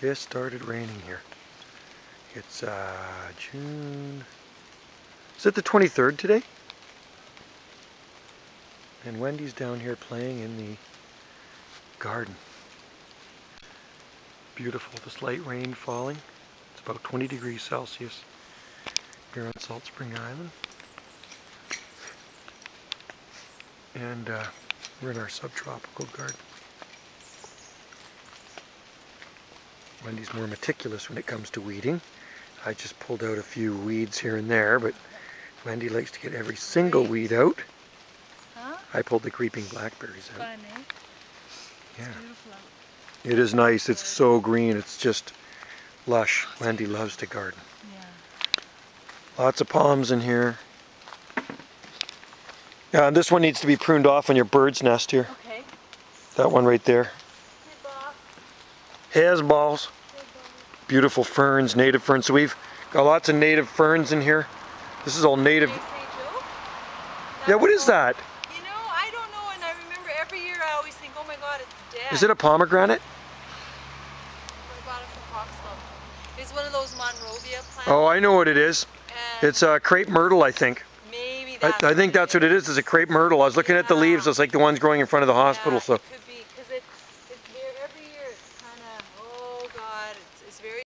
Just started raining here. It's uh, June. Is it the 23rd today? And Wendy's down here playing in the garden. Beautiful, this light rain falling. It's about 20 degrees Celsius here on Salt Spring Island. And uh, we're in our subtropical garden. Wendy's more meticulous when it comes to weeding. I just pulled out a few weeds here and there, but Wendy likes to get every single weed out. Huh? I pulled the creeping blackberries out. Fun, eh? Yeah. It's beautiful. It is nice. It's so green. It's just lush. Wendy loves to garden. Yeah. Lots of palms in here. Yeah, and this one needs to be pruned off on your bird's nest here. Okay. That one right there. Has balls. Beautiful ferns, native ferns. So we've got lots of native ferns in here. This is all native. Can I say joke? Yeah, what is that? You know, I don't know, and I remember every year I always think, oh my god, it's dead. Is it a pomegranate? I bought it from Foxglove. It's one of those Monrovia plants. Oh, I know what it is. It's a crepe myrtle, I think. maybe I, that's I think that's what it is. It's a crepe myrtle. I was looking at the leaves. It's like the ones growing in front of the hospital. Yeah, So It's very